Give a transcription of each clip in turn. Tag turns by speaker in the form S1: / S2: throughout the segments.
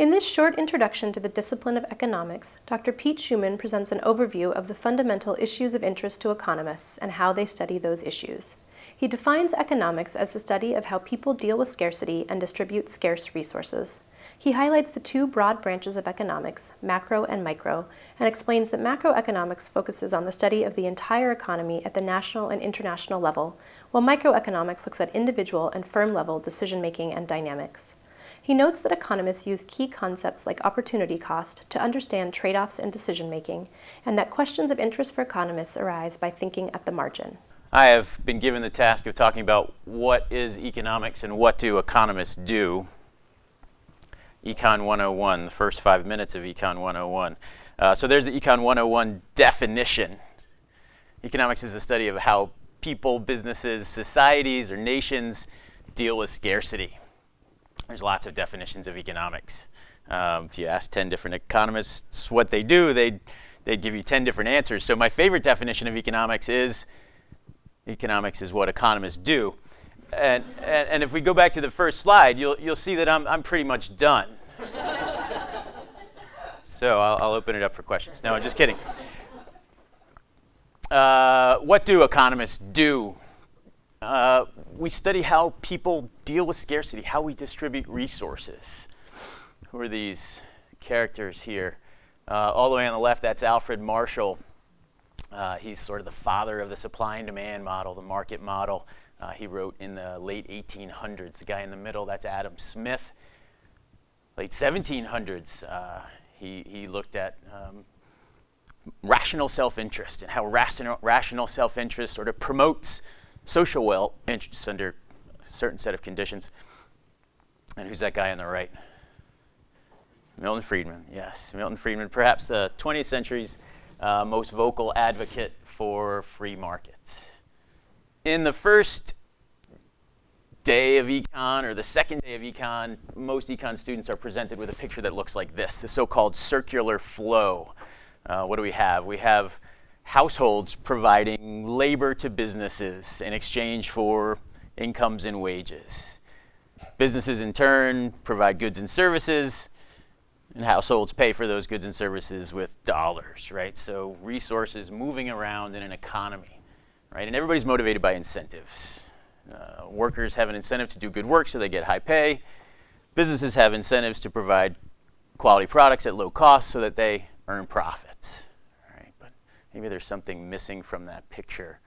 S1: In this short introduction to the discipline of economics, Dr. Pete Schuhmann presents an overview of the fundamental issues of interest to economists and how they study those issues. He defines economics as the study of how people deal with scarcity and distribute scarce resources. He highlights the two broad branches of economics, macro and micro, and explains that macroeconomics focuses on the study of the entire economy at the national and international level, while microeconomics looks at individual and firm level decision making and dynamics. He notes that economists use key concepts like opportunity cost to understand trade offs in decision making, and that questions of interest for economists arise by thinking at the margin.
S2: I have been given the task of talking about what is economics and what do economists do. Econ 101, the first five minutes of Econ 101. Uh, so there's the Econ 101 definition. Economics is the study of how people, businesses, societies, or nations deal with scarcity. There's lots of definitions of economics. Um, if you ask 10 different economists what they do, they'd, they'd give you 10 different answers. So my favorite definition of economics is economics is what economists do. And, and, and, if we go back to the first slide, you'll, you'll see that I'm, I'm pretty much done. so I'll, I'll, open it up for questions. No, I'm just kidding. Uh, what do economists do? Uh, we study how people deal with scarcity, how we distribute resources. Who are these characters here? Uh, all the way on the left, that's Alfred Marshall. Uh, he's sort of the father of the supply and demand model, the market model. Uh, he wrote in the late 1800s. The guy in the middle, that's Adam Smith. Late 1700s, uh, he, he looked at um, rational self-interest and how rational, rational self-interest sort of promotes social well interests under a certain set of conditions. And who's that guy on the right? Milton Friedman, yes. Milton Friedman, perhaps the 20th century's uh, most vocal advocate for free markets in the first day of econ or the second day of econ, most econ students are presented with a picture that looks like this, the so-called circular flow. Uh, what do we have? We have households providing labor to businesses in exchange for incomes and wages. Businesses in turn provide goods and services, and households pay for those goods and services with dollars, right? So resources moving around in an economy right? And everybody's motivated by incentives. Uh, workers have an incentive to do good work so they get high pay. Businesses have incentives to provide quality products at low cost so that they earn profits. Maybe there's something missing from that picture.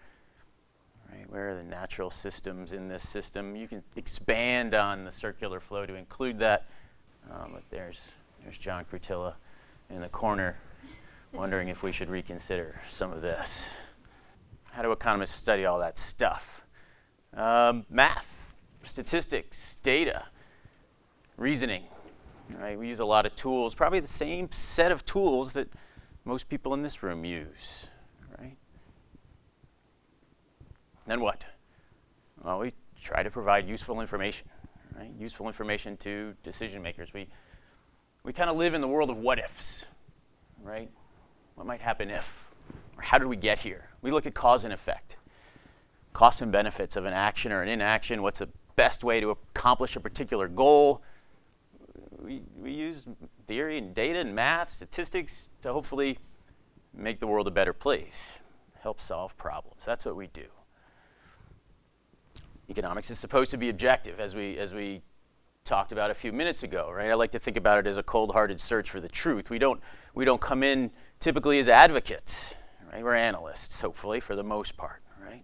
S2: Right? Where are the natural systems in this system? You can expand on the circular flow to include that. Um, but there's, there's John Krutilla in the corner wondering if we should reconsider some of this. How do economists study all that stuff? Um, math, statistics, data, reasoning. Right? We use a lot of tools, probably the same set of tools that most people in this room use. Right? Then what? Well, we try to provide useful information, right? Useful information to decision makers. We, we kind of live in the world of what ifs, right? What might happen if? Or how did we get here? We look at cause and effect, costs and benefits of an action or an inaction. What's the best way to accomplish a particular goal? We, we use theory and data and math, statistics to hopefully make the world a better place, help solve problems. That's what we do. Economics is supposed to be objective, as we, as we talked about a few minutes ago, right? I like to think about it as a cold-hearted search for the truth. We don't, we don't come in typically as advocates right? We're analysts, hopefully, for the most part, right?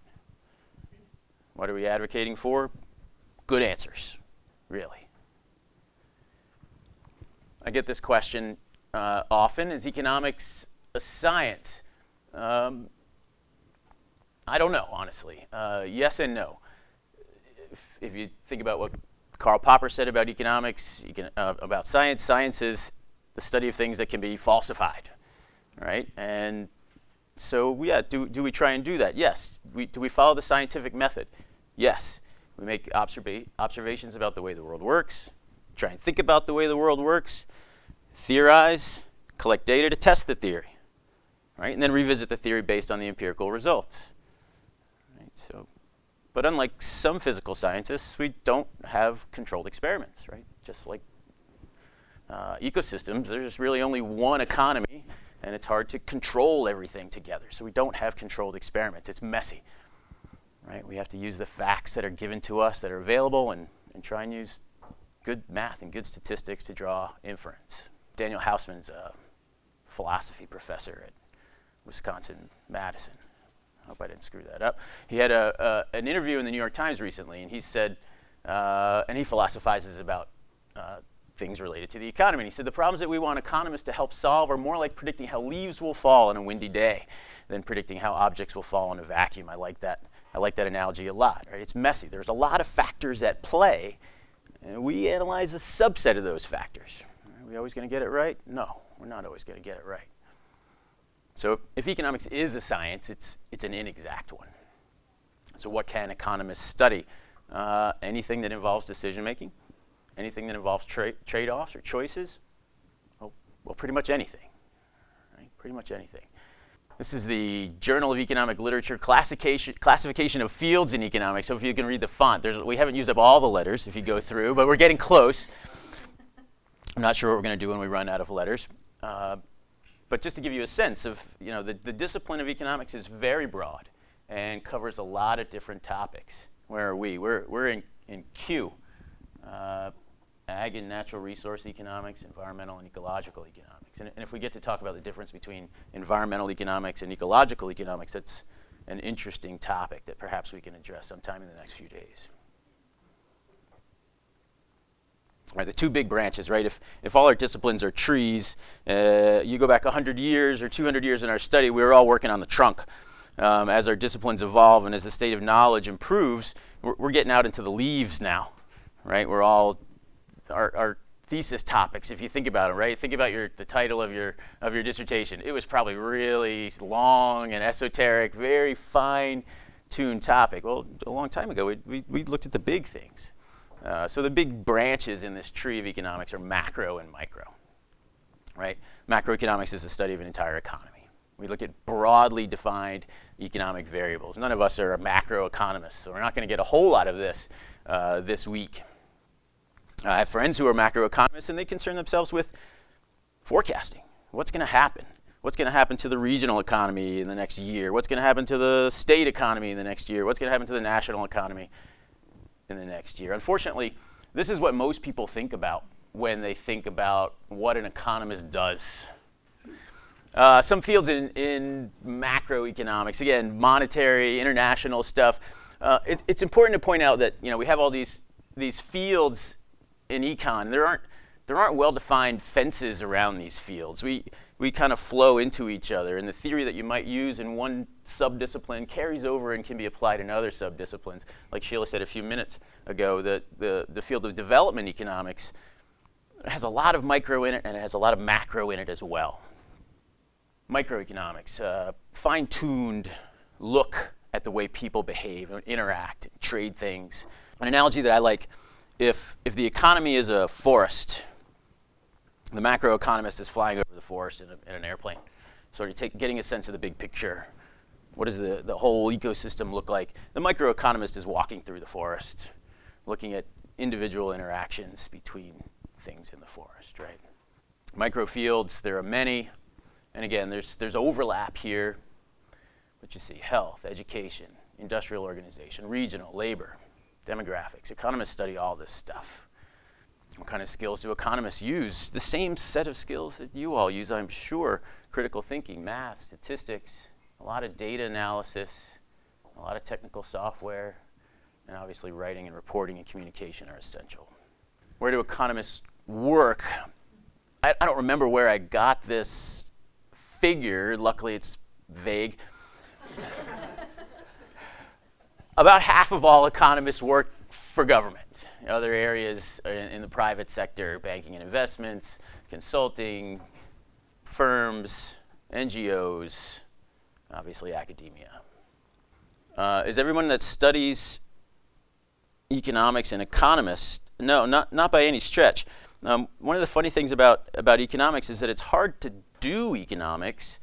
S2: What are we advocating for? Good answers, really. I get this question uh, often, is economics a science? Um, I don't know, honestly. Uh, yes and no. If, if, you think about what Karl Popper said about economics, econ uh, about science, science is the study of things that can be falsified, right? And so yeah, do, do we try and do that? Yes. We, do we follow the scientific method? Yes. We make observa observations about the way the world works, try and think about the way the world works, theorize, collect data to test the theory, right? And then revisit the theory based on the empirical results. Right? So, but unlike some physical scientists, we don't have controlled experiments, right? Just like uh, ecosystems, there's really only one economy, and it's hard to control everything together. So we don't have controlled experiments. It's messy, right? We have to use the facts that are given to us that are available and, and try and use good math and good statistics to draw inference. Daniel Hausman's a philosophy professor at Wisconsin-Madison. I hope I didn't screw that up. He had a, an interview in the New York Times recently, and he said, uh, and he philosophizes about uh, things related to the economy. And he said the problems that we want economists to help solve are more like predicting how leaves will fall on a windy day than predicting how objects will fall in a vacuum. I like that. I like that analogy a lot. Right? It's messy. There's a lot of factors at play, and we analyze a subset of those factors. Are we always going to get it right? No, we're not always going to get it right. So if, economics is a science, it's, it's an inexact one. So what can economists study? Uh, anything that involves decision making, anything that involves tra trade-offs or choices, well, well, pretty much anything, right? Pretty much anything. This is the Journal of Economic Literature classification, classification of fields in economics. So if you can read the font, we haven't used up all the letters if you go through, but we're getting close. I'm not sure what we're going to do when we run out of letters. Uh, but just to give you a sense of, you know, the, the discipline of economics is very broad and covers a lot of different topics. Where are we? We're, we're in, in Q, uh, ag and natural resource economics, environmental and ecological economics. And, and if we get to talk about the difference between environmental economics and ecological economics, that's an interesting topic that perhaps we can address sometime in the next few days. Right, the two big branches, right? If, if all our disciplines are trees, uh, you go back 100 years or 200 years in our study, we were all working on the trunk. Um, as our disciplines evolve and as the state of knowledge improves, we're, we're getting out into the leaves now, right? We're all, our, our thesis topics, if you think about it, right? Think about your, the title of your, of your dissertation. It was probably really long and esoteric, very fine-tuned topic. Well, a long time ago, we, we, we looked at the big things. Uh, so the big branches in this tree of economics are macro and micro, right? Macroeconomics is the study of an entire economy. We look at broadly defined economic variables. None of us are macroeconomists, so we're not going to get a whole lot of this uh, this week. I have friends who are macroeconomists, and they concern themselves with forecasting. What's going to happen? What's going to happen to the regional economy in the next year? What's going to happen to the state economy in the next year? What's going to happen to the national economy? in the next year. Unfortunately, this is what most people think about when they think about what an economist does. Uh, some fields in, in macroeconomics, again, monetary, international stuff. Uh, it, it's important to point out that you know we have all these these fields in econ. There aren't there aren't well-defined fences around these fields. We we kind of flow into each other, and the theory that you might use in one subdiscipline carries over and can be applied in other subdisciplines. Like Sheila said a few minutes ago, the the, the field of development economics has a lot of micro in it, and it has a lot of macro in it as well. Microeconomics, uh, fine-tuned look at the way people behave and interact, and trade things. An analogy that I like, if if the economy is a forest the macroeconomist is flying over the forest in, a, in an airplane, sort of take, getting a sense of the big picture. What does the, the whole ecosystem look like? The microeconomist is walking through the forest, looking at individual interactions between things in the forest, right? Microfields, there are many. And again, there's, there's overlap here. But you see health, education, industrial organization, regional, labor, demographics. Economists study all this stuff. What kind of skills do economists use? The same set of skills that you all use, I'm sure. Critical thinking, math, statistics, a lot of data analysis, a lot of technical software, and obviously writing and reporting and communication are essential. Where do economists work? I, I don't remember where I got this figure. Luckily, it's vague. About half of all economists work for government. Other areas in, the private sector, banking and investments, consulting, firms, NGOs, obviously academia. Uh, is everyone that studies economics an economist? No, not, not by any stretch. Um, one of the funny things about, about economics is that it's hard to do economics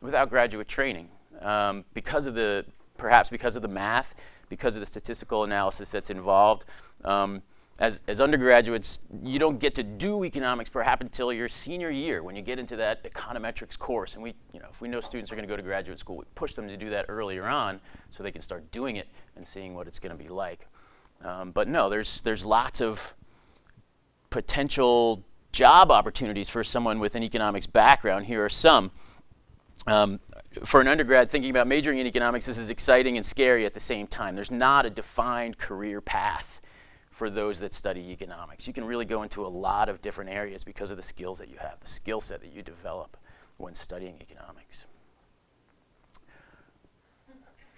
S2: without graduate training um, because of the, perhaps because of the math because of the statistical analysis that's involved. Um, as, as undergraduates, you don't get to do economics perhaps until your senior year when you get into that econometrics course. And we, you know, if we know students are going to go to graduate school, we push them to do that earlier on so they can start doing it and seeing what it's going to be like. Um, but no, there's, there's lots of potential job opportunities for someone with an economics background. Here are some. Um, for an undergrad thinking about majoring in economics, this is exciting and scary at the same time. There's not a defined career path for those that study economics. You can really go into a lot of different areas because of the skills that you have, the skill set that you develop when studying economics.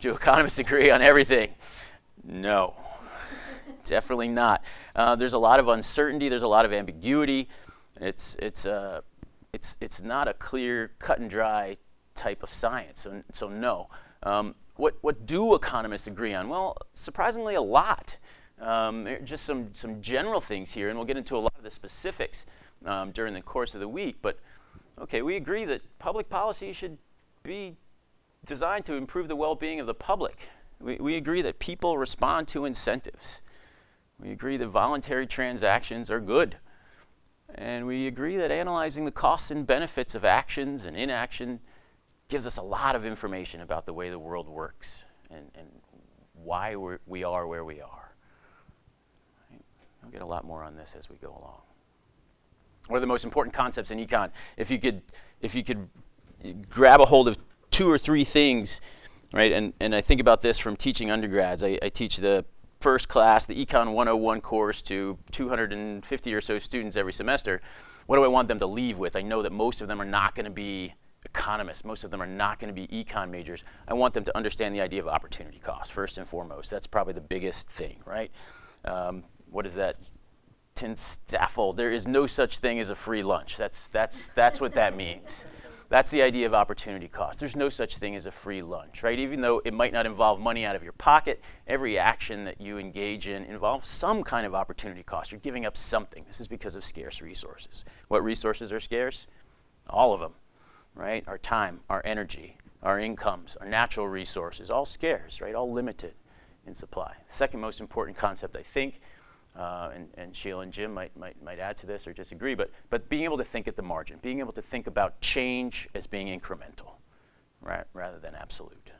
S2: Do economists agree on everything? No, definitely not. Uh, there's a lot of uncertainty, there's a lot of ambiguity. It's, it's, uh, it's, it's not a clear, cut and dry type of science, so, so no. Um, what, what do economists agree on? Well, surprisingly, a lot. Um, just some, some general things here, and we'll get into a lot of the specifics um, during the course of the week. But okay, we agree that public policy should be designed to improve the well-being of the public. We, we agree that people respond to incentives. We agree that voluntary transactions are good. And we agree that analyzing the costs and benefits of actions and inaction gives us a lot of information about the way the world works and, and why we're, we are where we are. I'll get a lot more on this as we go along. One of the most important concepts in econ? If you could, if you could grab a hold of two or three things, right? And, and I think about this from teaching undergrads. I, I teach the first class, the Econ 101 course to 250 or so students every semester. What do I want them to leave with? I know that most of them are not going to be economists. Most of them are not going to be econ majors. I want them to understand the idea of opportunity cost first and foremost. That's probably the biggest thing, right? Um, what is that? TANSTAAFL. There is no such thing as a free lunch. That's, that's, that's what that means. That's the idea of opportunity cost. There's no such thing as a free lunch, right? Even though it might not involve money out of your pocket, every action that you engage in involves some kind of opportunity cost. You're giving up something. This is because of scarce resources. What resources are scarce? All of them, right? Our time, our energy, our incomes, our natural resources, all scarce, right? All limited in supply. Second most important concept, I think, uh, and, and Sheila and Jim might, might, might add to this or disagree, but, but being able to think at the margin, being able to think about change as being incremental right, rather than absolute.